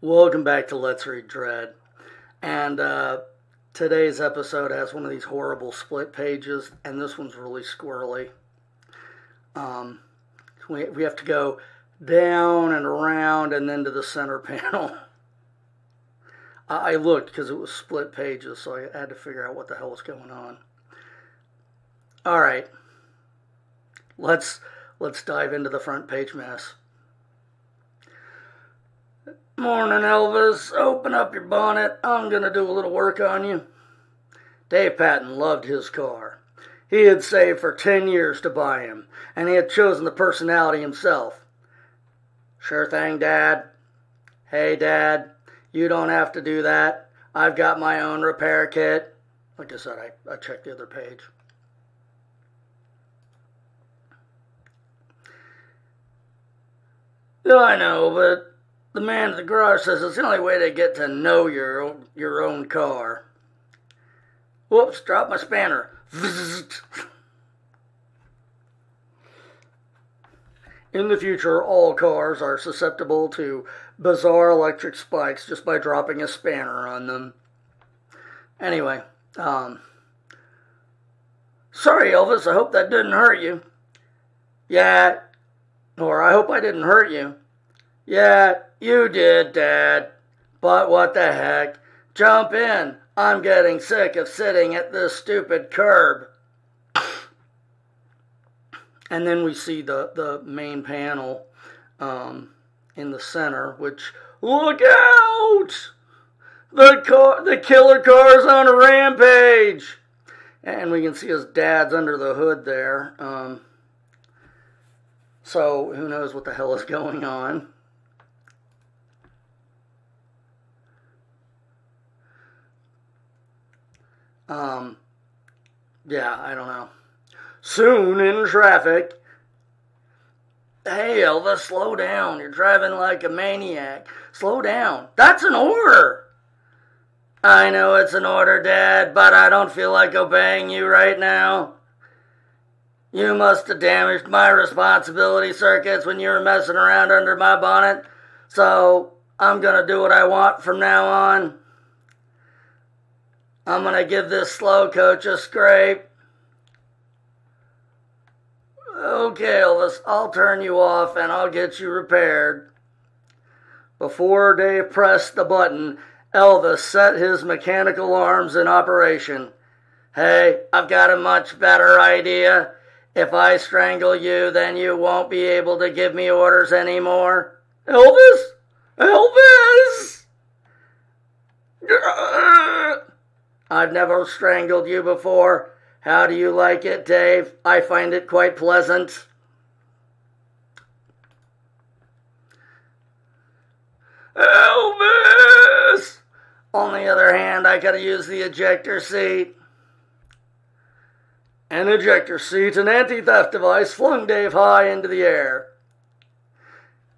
Welcome back to Let's Read Dredd. And uh, today's episode has one of these horrible split pages, and this one's really squirrely. Um, we, we have to go down and around and then to the center panel. I, I looked because it was split pages, so I had to figure out what the hell was going on. All right, let's let's dive into the front page mess. Morning, Elvis. Open up your bonnet. I'm going to do a little work on you. Dave Patton loved his car. He had saved for 10 years to buy him, and he had chosen the personality himself. Sure thing, Dad. Hey, Dad, you don't have to do that. I've got my own repair kit. Like I said, I, I checked the other page. I know, but the man at the garage says it's the only way to get to know your your own car. Whoops, dropped my spanner. In the future, all cars are susceptible to bizarre electric spikes just by dropping a spanner on them. Anyway, um, sorry, Elvis, I hope that didn't hurt you. Yeah, or I hope I didn't hurt you. Yeah, you did, Dad. But what the heck? Jump in. I'm getting sick of sitting at this stupid curb. And then we see the, the main panel um, in the center, which, look out! The car, the killer car's on a rampage! And we can see his dad's under the hood there. Um, so who knows what the hell is going on. Um, yeah, I don't know. Soon in traffic. Hey, Elvis, slow down. You're driving like a maniac. Slow down. That's an order. I know it's an order, Dad, but I don't feel like obeying you right now. You must have damaged my responsibility circuits when you were messing around under my bonnet, so I'm gonna do what I want from now on. I'm going to give this slow coach a scrape. Okay, Elvis, I'll turn you off and I'll get you repaired. Before Dave pressed the button, Elvis set his mechanical arms in operation. Hey, I've got a much better idea. If I strangle you, then you won't be able to give me orders anymore. Elvis? Elvis! I've never strangled you before. How do you like it, Dave? I find it quite pleasant. Elvis! On the other hand, I could use the ejector seat. An ejector seat, an anti theft device, flung Dave high into the air.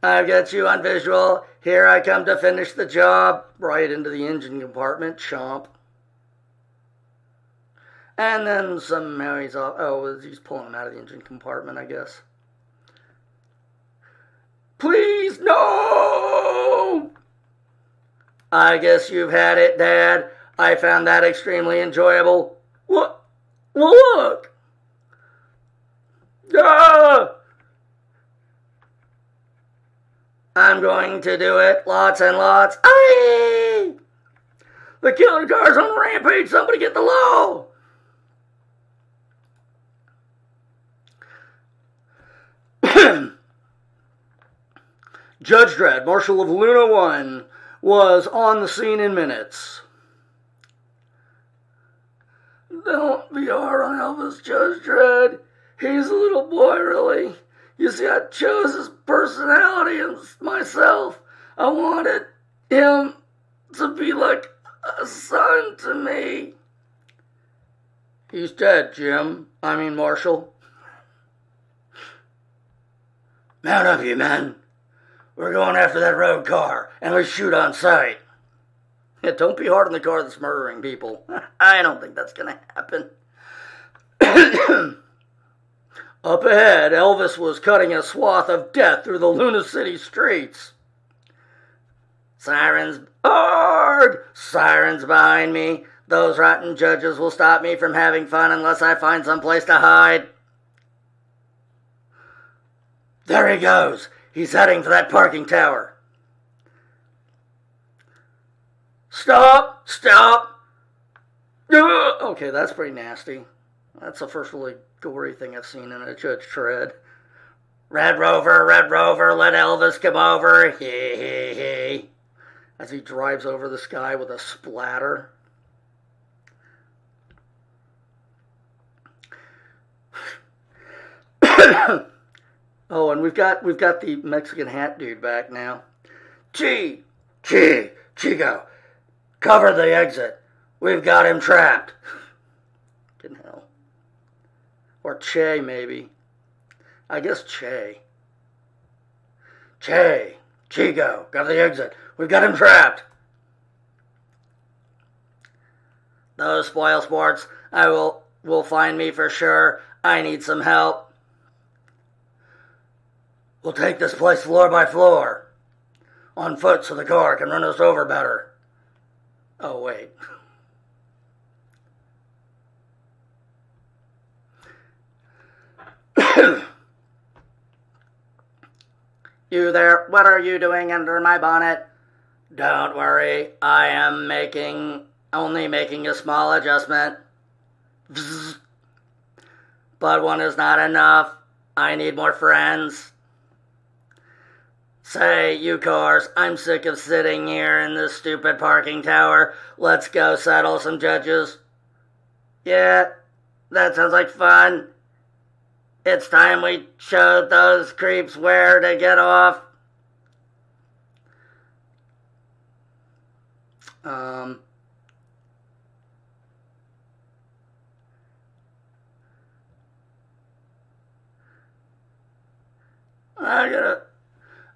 I've got you on visual. Here I come to finish the job. Right into the engine compartment, chomp. And then somehow he's off. Oh, he's pulling him out of the engine compartment, I guess. Please, no! I guess you've had it, Dad. I found that extremely enjoyable. What? Look! Ah! I'm going to do it. Lots and lots. Aye! The killer car's on rampage. Somebody get the law. Judge Dredd, Marshal of Luna 1, was on the scene in minutes. Don't be hard on Elvis, Judge Dredd. He's a little boy, really. You see, I chose his personality and myself. I wanted him to be like a son to me. He's dead, Jim. I mean, Marshal. Mount up, you men. We're going after that road car, and we shoot on sight. Yeah, don't be hard on the car that's murdering people. I don't think that's going to happen. Up ahead, Elvis was cutting a swath of death through the Luna City streets. Sirens, Arg! Sirens behind me. Those rotten judges will stop me from having fun unless I find some place to hide. There he goes. He's heading for that parking tower. Stop! Stop! Okay, that's pretty nasty. That's the first really gory thing I've seen in a Judge Dredd. Red Rover, Red Rover, let Elvis come over. Hee hee hee as he drives over the sky with a splatter. oh, and we've got we've got the Mexican hat dude back now. Chi, Chi, Chico, cover the exit. We've got him trapped. Fucking hell. Or Che, maybe. I guess Che. Che, Chico, cover the exit. We've got him trapped. Those spoil sports, I will will find me for sure. I need some help. We'll take this place floor by floor. On foot so the car can run us over better. Oh, wait. you there, what are you doing under my bonnet? Don't worry, I am making only making a small adjustment. But one is not enough. I need more friends. Say, you cars, I'm sick of sitting here in this stupid parking tower. Let's go settle some judges. Yeah, that sounds like fun. It's time we showed those creeps where to get off. Um, I got a,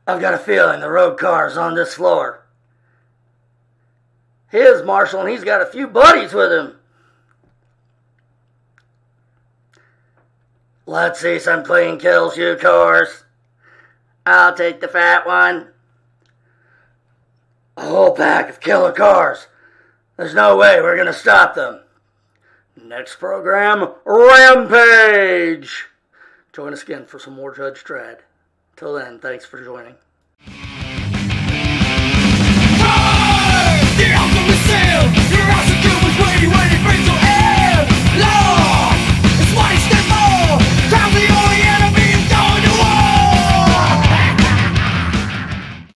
I've got a feeling the road car's on this floor. His Marshall, and he's got a few buddies with him. Let's see some clean kills, you cars. I'll take the fat one. A whole pack of killer cars. There's no way we're going to stop them. Next program, Rampage! Join us again for some more Judge Dredd. Till then, thanks for joining.